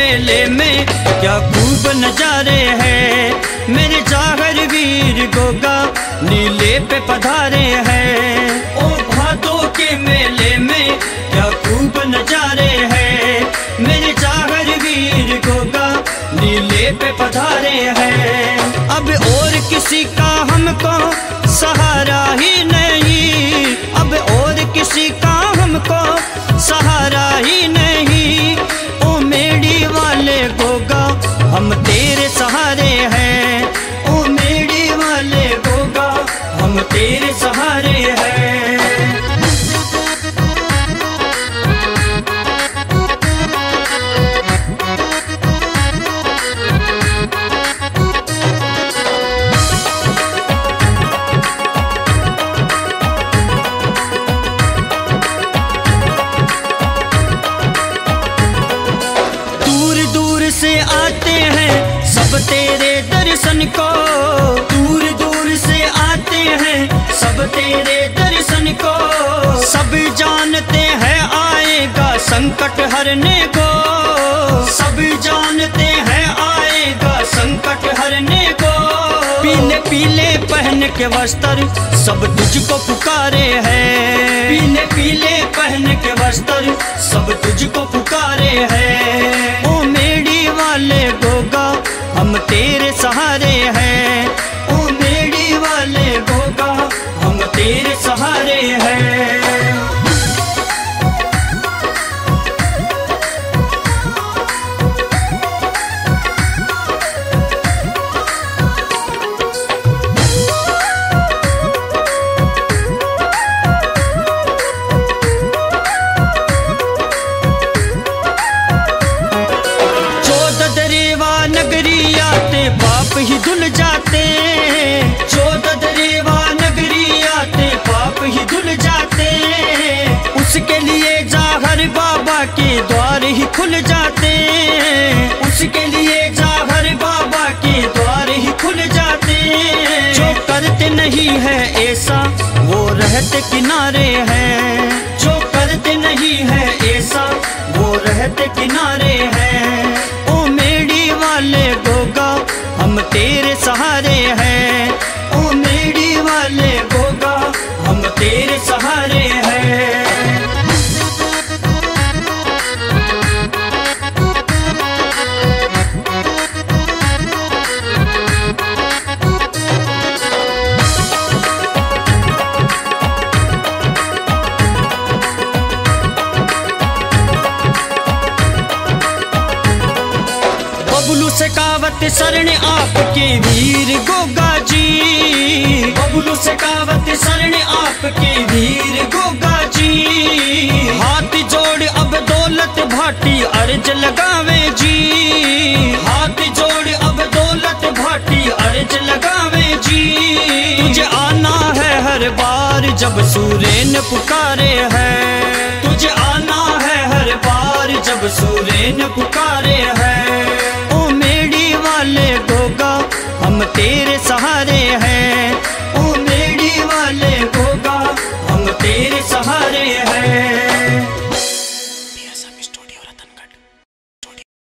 मेले में क्या खूब नजारे हैं। मेरे जागर वीर गोगा नीले पे पधारे हैं। ओ भादो के मेले में क्या खूब नजारे हैं। मेरे जागर वीर गोगा नीले पे पधारे हैं। अब और किसी का हमको सहारा ही नहीं हम तेरे हरने को। सब जानते हैं आएगा संकट हरने को। पीले पीले पहन के वस्त्र सब तुझको पुकारे हैं। पीले पीले पहन के वस्त्र सब तुझको पुकारे हैं। ओ मेड़ी वाले गोगा, हम तेरे सहारे हैं। ओ मेड़ी वाले गोगा, हम तेरे सहारे हैं। जाते चौदह दरेवा नगरी आते, पाप ही धुल जाते। उसके लिए जाहर बाबा के द्वार ही खुल जाते। उसके लिए जाहर बाबा के द्वार ही खुल जाते। जो करते नहीं है ऐसा, वो रहते किनारे हैं। जो करते नहीं है ऐसा, वो रहते किनारे हैं। हम तेरे सहारे हैं। बबलू से कावत शरण आपके वीर गोगा जी बबलू से कावत शरण आपके वीर गोगा जी हाथ जोड़ अब दौलत भाटी अर्ज़ लगावे जी। हाथ जोड़ अब दौलत भाटी अर्ज़ लगावे जी। तुझे आना है हर बार जब सूरेन पुकारे है। तुझे आना है हर बार जब सूरेन पुकारे तेरे सहारे हैं।